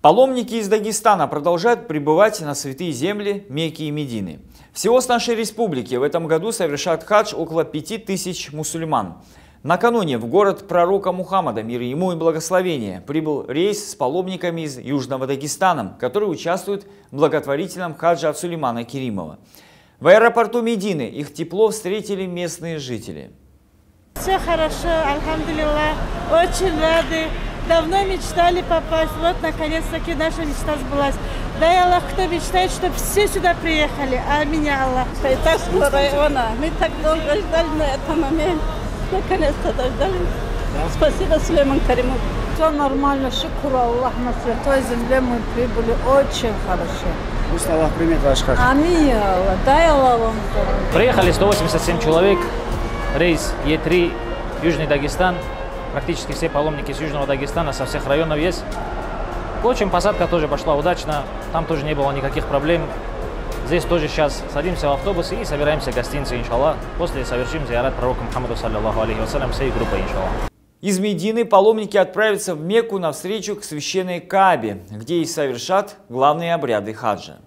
Паломники из Дагестана продолжают прибывать на святые земли Мекки и Медины. Всего с нашей республики в этом году совершат хадж около пяти тысяч мусульман. Накануне в город пророка Мухаммада, мир ему и благословение, прибыл рейс с паломниками из Южного Дагестана, которые участвуют в благотворительном хадже от Сулеймана Керимова. В аэропорту Медины их тепло встретили местные жители. Все хорошо, альхамдулилlah, очень рады. Давно мечтали попасть, вот наконец-таки наша мечта сбылась. Дай Аллах, кто мечтает, чтобы все сюда приехали. Аминь, Аллах. Тайтарского района. Мы так долго ждали на этом момент. Наконец-то дождались. Спасибо, Сулейман Каримов. Все нормально, шукур Аллах, на святой земле мы прибыли очень хорошо. Пусть Аллах примет ваш хадж. Аминь, Аллах, дай Аллах вам здоровья. Приехали 187 человек, рейс Е3, Южный Дагестан. Практически все паломники из Южного Дагестана со всех районов есть. Впрочем, посадка тоже пошла удачно, там тоже не было никаких проблем. Здесь тоже сейчас садимся в автобус и собираемся в гостинице, иншаллах. После совершим зиарат пророка Мухаммаду, саллиллаху алейхи вассалям, всей группой, иншаллах. Из Медины паломники отправятся в Мекку на встречу к священной Каабе, где и совершат главные обряды хаджа.